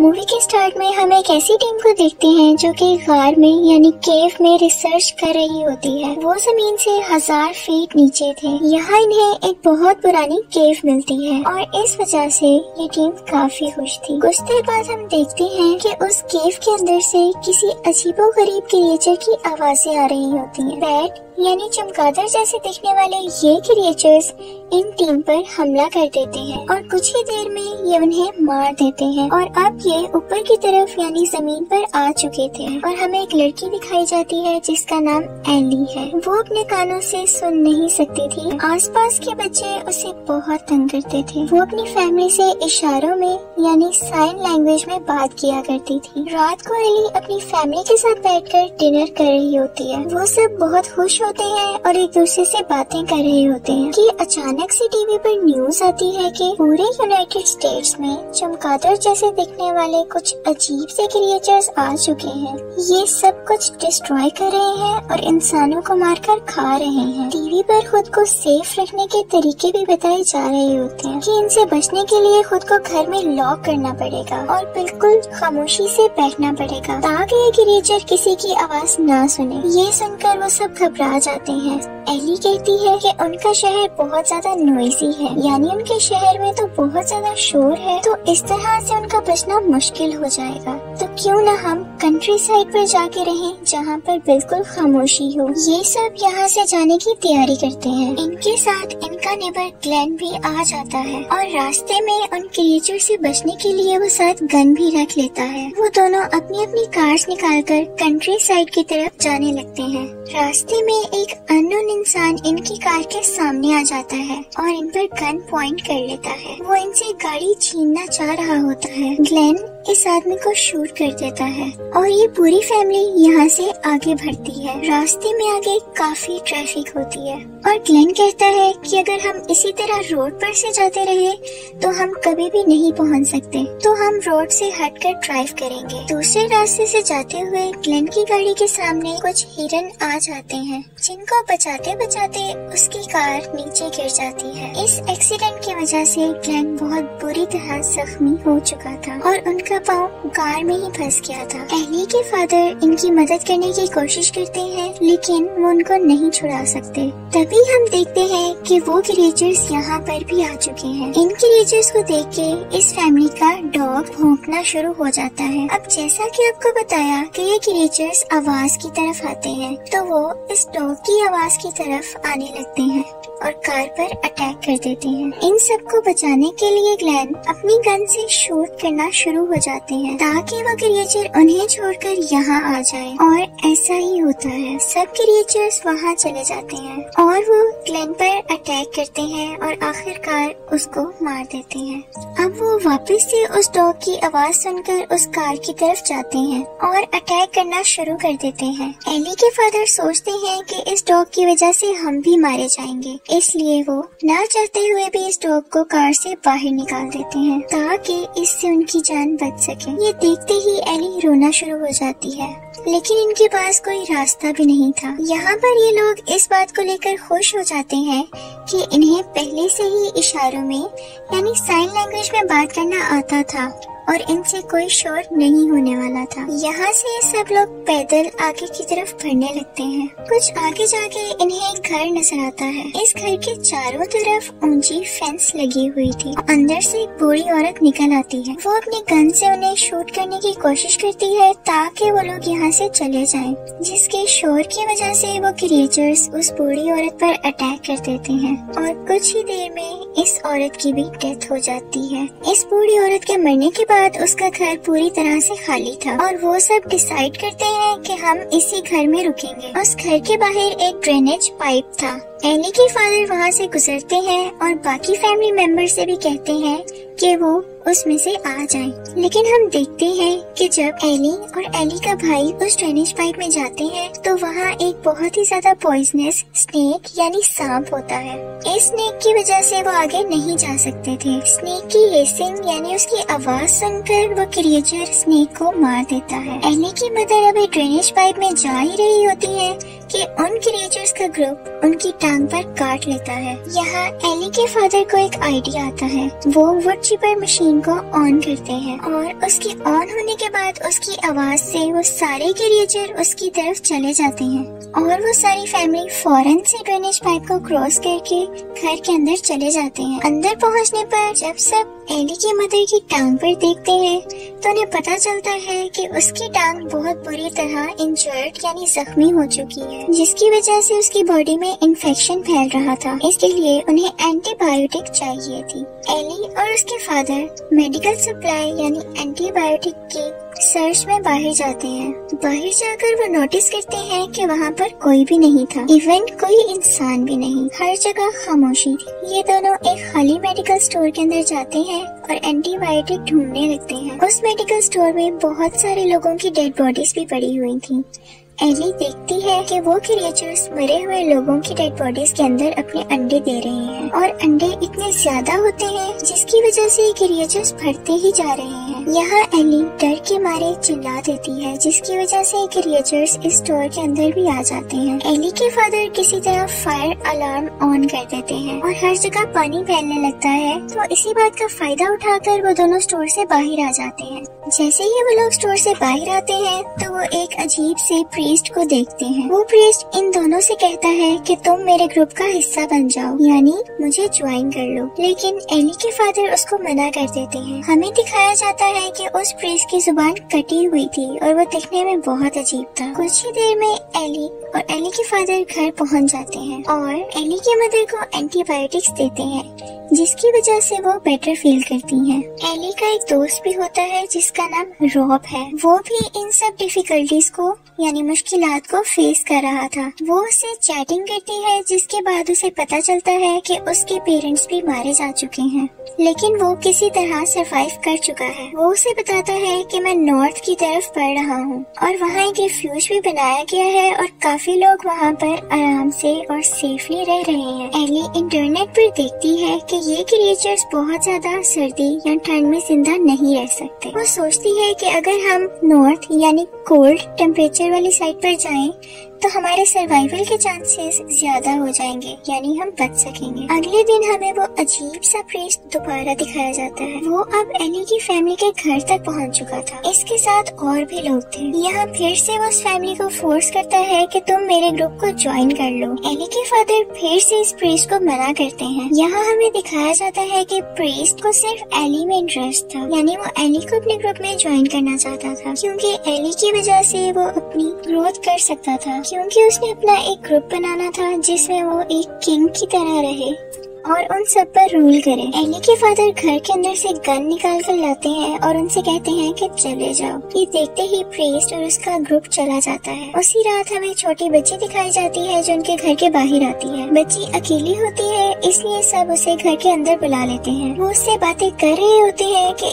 Movie के start में हम एक ऐसी टीम को देखते हैं जो कि गार में, यानी केव में रिसर्च कर रही होती है। वो ज़मीन से हज़ार फीट नीचे थे। यहाँ इन्हें एक बहुत पुरानी केव मिलती है और इस वजह से ये टीम काफ़ी खुश थी। कुछ देर बाद हम देखते हैं कि उस केव के अंदर से किसी अजीबो गरीब क्रिएचर की आवाज़ें आ रही होती है। बैट यानी चमगादड़ जैसे दिखने वाले ये क्रिएचर्स इन टीम पर हमला कर देते हैं और कुछ ही देर में ये उन्हें मार देते हैं। और अब ये ऊपर की तरफ़ यानी ज़मीन पर आ चुके थे और हमें एक लड़की दिखाई जाती है जिसका नाम एली है। वो अपने कानों से सुन नहीं सकती थी। आसपास के बच्चे उसे बहुत तंग करते थे। वो अपनी फैमिली से इशारों में यानी साइन लैंग्वेज में बात किया करती थी। रात को एली अपनी फैमिली के साथ बैठकर डिनर कर रही होती है। वो सब बहुत खुश होते हैं और एक दूसरे से बातें कर रहे होते हैं कि अचानक से टीवी पर न्यूज़ आती है कि पूरे यूनाइटेड स्टेट्स में चमगादड़ जैसे दिखने वाले कुछ अजीब से क्रिएचर्स आ चुके हैं। ये सब कुछ डिस्ट्रॉय कर रहे हैं और इंसानों को मारकर खा रहे हैं। टीवी पर खुद को सेफ़ रखने के तरीके भी बताए जा रहे होते हैं कि इनसे बचने के लिए खुद को घर में लॉक करना पड़ेगा और बिल्कुल खामोशी से बैठना पड़ेगा, ताकि ये क्रिएचर किसी की आवाज़ ना सुने। ये सुनकर वो सब घबरा जाते हैं। एली कहती है कि उनका शहर बहुत ज़्यादा नोइसी है। यानी उनके शहर में तो बहुत ज़्यादा शोर है। तो इस तरह से उनका बचना मुश्किल हो जाएगा। तो क्यों न हम कंट्री साइड पर जाके रहें, जहाँ पर बिल्कुल खामोशी हो। ये सब यहाँ से जाने की तैयारी करते हैं। इनके साथ इनका नेबर ग्लैन भी आ जाता है। और रास्ते में उन क्रिएचर से बचने के लिए वो साथ गन भी रख लेता है। वो दोनों अपनी अपनी कार्स निकाल कर कंट्री साइड की तरफ़ जाने लगते हैं। रास्ते में एक अननोन इंसान इनकी कार के सामने आ जाता है और इन पर गन पॉइंट कर लेता है। वो इनसे गाड़ी छीनना चाह रहा होता है। ग्लेन इस आदमी को शूट कर देता है। और ये पूरी फैमिली यहाँ से आगे बढ़ती है। रास्ते में आगे काफ़ी ट्रैफ़िक होती है। और ग्लेन कहता है कि अगर हम इसी तरह रोड पर से जाते रहे तो हम कभी भी नहीं पहुँच सकते। तो हम रोड से हटकर ड्राइव करेंगे। दूसरे रास्ते से जाते हुए ग्लेन की गाड़ी के सामने कुछ हिरन आ जाते हैं। जिनको बचाते बचाते उसकी कार नीचे गिर जाती है। इस एक्सीडेंट की वजह से ग्लेन बहुत बुरी तरह जख्मी हो चुका था। और उनका पाँव कार में ही फंस गया था। एली के फादर इनकी मदद करने की कोशिश करते हैं, लेकिन वो उनको नहीं छुड़ा सकते। तभी हम देखते हैं कि वो क्रिएचर्स यहाँ पर भी आ चुके हैं। इन क्रिएचर्स को देख के इस फैमिली का डॉग भोंकना शुरू हो जाता है। अब जैसा कि आपको बताया कि ये क्रिएचर्स आवाज़ की तरफ़ आते हैं तो वो इस डॉग की आवाज़ की तरफ़ आने लगते हैं। और कार पर अटैक कर देते हैं। इन सबको बचाने के लिए ग्लैन अपनी गन से शूट करना शुरू हो जाते हैं, ताकि वो क्रिएचर उन्हें छोड़कर यहाँ आ जाए। और ऐसा ही होता है। सब क्रिएचर्स वहाँ चले जाते हैं और वो ग्लैन पर अटैक करते हैं और आखिरकार उसको मार देते हैं। अब वो वापस से उस डॉग की आवाज़ सुनकर उस कार की तरफ़ जाते हैं और अटैक करना शुरू कर देते हैं। एली के फादर सोचते हैं कि इस डॉग की वजह से हम भी मारे जाएँगे। इसलिए वो न चाहते हुए भी इस डॉग को कार से बाहर निकाल देते हैं, ताकि इससे उनकी जान बच सके। ये देखते ही एली रोना शुरू हो जाती है। लेकिन इनके पास कोई रास्ता भी नहीं था। यहाँ पर ये लोग इस बात को लेकर खुश हो जाते हैं कि इन्हें पहले से ही इशारों में, यानी साइन लैंग्वेज में बात करना आता था। और इनसे कोई शोर नहीं होने वाला था। यहाँ से ये सब लोग पैदल आगे की तरफ़ बढ़ने लगते हैं। कुछ आगे जाके इन्हें एक घर नज़र आता है। इस घर के चारों तरफ़ ऊँची फेंस लगी हुई थी। अंदर से एक बूढ़ी औरत निकल आती है। वो अपने गन से उन्हें शूट करने की कोशिश करती है ताकि वो लोग यहाँ से चले जाएँ, जिसके शोर की वजह से वो क्रिएचर्स उस बूढ़ी औरत पर अटैक कर देते हैं। और कुछ ही देर में इस औरत की भी डेथ हो जाती है। इस बूढ़ी औरत के मरने के बाद उसका घर पूरी तरह से खाली था और वो सब डिसाइड करते हैं कि हम इसी घर में रुकेंगे। उस घर के बाहर एक ड्रेनेज पाइप था। एनी के फादर वहाँ से गुजरते हैं और बाकी फैमिली मेंबर से भी कहते हैं कि वो उसमें से आ जाए। लेकिन हम देखते हैं कि जब एली और एली का भाई उस ड्रेनेज पाइप में जाते हैं तो वहाँ एक बहुत ही ज़्यादा पॉइजनस स्नेक यानी सांप होता है। इस स्नेक की वजह से वो आगे नहीं जा सकते थे। स्नेक की हिसिंग यानी उसकी आवाज़ सुनकर वो क्रिएचर स्नेक को मार देता है। एली की मदर अभी ड्रेनेज पाइप में जा ही रही होती है कि उन क्रिएचर्स का ग्रुप उनकी टांग पर काट लेता है। यहाँ एली के फादर को एक आइडिया आता है। वो वुड चिपर मशीन मशीन को ऑन करते हैं और उसके ऑन होने के बाद उसकी आवाज़ से वो सारे क्रिएचर उसकी तरफ़ चले जाते हैं और वो सारी फैमिली फ़ौरन से ड्रेनेज पाइप को क्रॉस करके घर के अंदर चले जाते हैं। अंदर पहुँचने पर जब सब एली की मदर की टांग पर देखते हैं तो उन्हें पता चलता है कि उसकी टांग बहुत बुरी तरह इंजर्ड यानी जख्मी हो चुकी है, जिसकी वजह से उसकी बॉडी में इन्फेक्शन फैल रहा था। इसके लिए उन्हें एंटीबायोटिक चाहिए थी। एली और उसके फादर मेडिकल सप्लाई यानी एंटीबायोटिक की सर्च में बाहर जाते हैं। बाहर जाकर वो नोटिस करते हैं कि वहाँ पर कोई भी नहीं था। इवन कोई इंसान भी नहीं। हर जगह खामोशी थी। ये दोनों एक खाली मेडिकल स्टोर के अंदर जाते हैं और एंटीबायोटिक ढूँढने लगते हैं। उस मेडिकल स्टोर में बहुत सारे लोगों की डेड बॉडीज भी पड़ी हुई थी। एली देखती है कि वो क्रिएचर्स मरे हुए लोगों की डेड बॉडीज के अंदर अपने अंडे दे रहे हैं। और अंडे इतने ज़्यादा होते हैं, जिसकी वजह से क्रिएचर्स भरते ही जा रहे हैं। यहाँ एली डर के मारे चिल्ला देती है, जिसकी वजह से क्रिएचर्स इस स्टोर के अंदर भी आ जाते हैं। एली के फादर किसी तरह फायर अलार्म ऑन कर देते हैं और हर जगह पानी फैलने लगता है। तो इसी बात का फ़ायदा उठाकर वो दोनों स्टोर से बाहर आ जाते हैं। जैसे ही वो लोग स्टोर से बाहर आते हैं तो वो एक अजीब से प्रीस्ट को देखते हैं। वो प्रीस्ट इन दोनों से कहता है कि तुम मेरे ग्रुप का हिस्सा बन जाओ, यानी मुझे ज्वाइन कर लो। लेकिन एली के फादर उसको मना कर देते हैं। हमें दिखाया जाता है कि उस प्रीस्ट की ज़ुबान कटी हुई थी और वो दिखने में बहुत अजीब था। कुछ ही देर में एली और एली के फादर घर पहुँच जाते हैं और एली के मदर को एंटीबायोटिक्स देते हैं, जिसकी वजह से वो बेटर फील करती हैं। एली का एक दोस्त भी होता है, जिसका नाम रॉब है। वो भी इन सब डिफिकल्टीज को, यानी मुश्किलात को फेस कर रहा था। वो उससे चैटिंग करती है, जिसके बाद उसे पता चलता है कि उसके पेरेंट्स भी मारे जा चुके हैं। लेकिन वो किसी तरह सरवाइव कर चुका है। वो उसे बताता है कि मैं नॉर्थ की तरफ़ पढ़ रहा हूँ और वहाँ एक रिफ्यूज भी बनाया गया है और काफ़ी लोग वहाँ पर आराम से और सेफली रह रहे हैं। एली इंटरनेट पर देखती है कि ये क्रिएचर्स बहुत ज़्यादा सर्दी या ठंड में ज़िंदा नहीं रह सकते। वो सोचती है कि अगर हम नॉर्थ यानी कोल्ड टेम्परेचर वाली साइड पर जाएँ तो हमारे सर्वाइवल के चांसेस ज़्यादा हो जाएँगे, यानी हम बच सकेंगे। अगले दिन हमें वो अजीब सा प्रेस्ट दोबारा दिखाया जाता है। वो अब एली की फैमिली के घर तक पहुँच चुका था। इसके साथ और भी लोग थे। यहाँ फिर से वो उस फैमिली को फोर्स करता है कि तुम मेरे ग्रुप को ज्वाइन कर लो। एली के फादर फिर से इस प्रेस्ट को मना करते हैं। यहाँ हमें दिखाया जाता है कि प्रेस्ट को सिर्फ़ एली में इंटरेस्ट था। यानी वो एली को अपने ग्रुप में ज्वाइन करना चाहता था। क्योंकि एली की वजह से वो अपनी ग्रोथ कर सकता था। क्योंकि उसने अपना एक ग्रुप बनाना था जिसमें वो एक किंग की तरह रहे और उन सब पर रूल करें। एली के फादर घर के अंदर से गन निकाल कर लाते हैं और उनसे कहते हैं कि चले जाओ। ये देखते ही प्रेस्ट और उसका ग्रुप चला जाता है। उसी रात हमें छोटी बच्ची दिखाई जाती है जो उनके घर के बाहर आती है। बच्ची अकेली होती है, इसलिए सब उसे घर के अंदर बुला लेते हैं। वो उससे बातें कर रहे होते हैं कि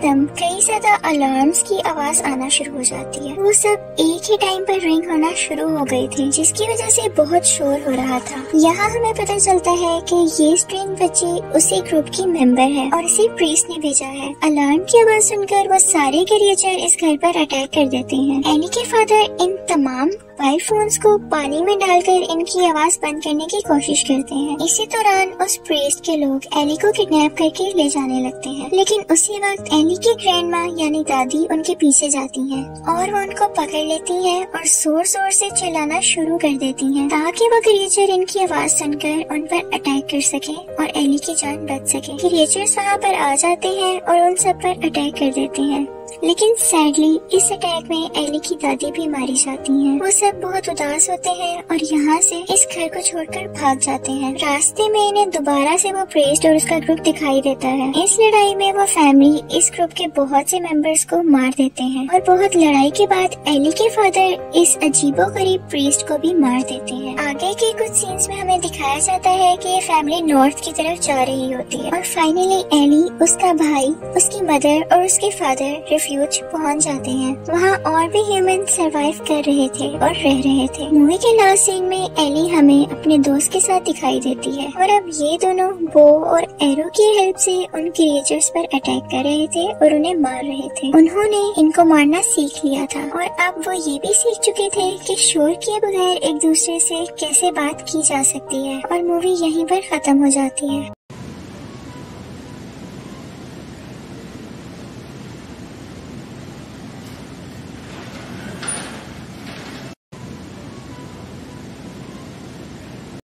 एकदम कई ज़्यादा अलार्म्स की आवाज़ आना शुरू हो जाती है। वो सब एक ही टाइम पर रिंग होना शुरू हो गए थे, जिसकी वजह से बहुत शोर हो रहा था। यहाँ हमें पता चलता है कि ये स्ट्रेन बच्ची उसी ग्रुप की मेंबर है और इसी प्रीस ने भेजा है। अलार्म की आवाज़ सुनकर वो सारे क्रिएचर इस घर पर अटैक कर देते हैं। एनी के फादर इन तमाम मोबाइल फोन्स को पानी में डालकर इनकी आवाज़ बंद करने की कोशिश करते हैं। इसी दौरान उस प्रेस्ट के लोग एली को किडनैप करके ले जाने लगते हैं। लेकिन उसी वक्त एली की ग्रैंड माँ यानी दादी, उनके पीछे जाती हैं और वो उनको पकड़ लेती हैं और ज़ोर ज़ोर से चिल्लाना शुरू कर देती हैं, ताकि वो क्रिएचर इनकी आवाज़ सुनकर उन पर अटैक कर सके और एली की जान बच सके। क्रिएचर्स वहाँ पर आ जाते हैं और उन सब पर अटैक कर देते हैं। लेकिन सैडली इस अटैक में एली की दादी भी मारी जाती हैं। वो सब बहुत उदास होते हैं और यहाँ से इस घर को छोड़कर भाग जाते हैं। रास्ते में इन्हें दोबारा से वो प्रेस्ट और उसका ग्रुप दिखाई देता है। इस लड़ाई में वो फैमिली इस ग्रुप के बहुत से मेंबर्स को मार देते हैं और बहुत लड़ाई के बाद एली के फादर इस अजीबो गरीब प्रेस्ट को भी मार देते हैं। आगे के कुछ सीन्स में हमें दिखाया जाता है की ये फैमिली नॉर्थ की तरफ़ जा रही होती है और फाइनली एली उसका भाई, उसकी मदर और उसके फादर रिफ्यूज पहुँच जाते हैं। वहाँ और भी ह्यूमन सरवाइव कर रहे थे और रह रहे थे। मूवी के लास्ट सीन में एली हमें अपने दोस्त के साथ दिखाई देती है। और अब ये दोनों बो और एरो की हेल्प से उन क्रिएचर्स पर अटैक कर रहे थे और उन्हें मार रहे थे। उन्होंने इनको मारना सीख लिया था। और अब वो ये भी सीख चुके थे कि शोर किए बगैर एक दूसरे से कैसे बात की जा सकती है। और मूवी यहीं पर खत्म हो जाती है।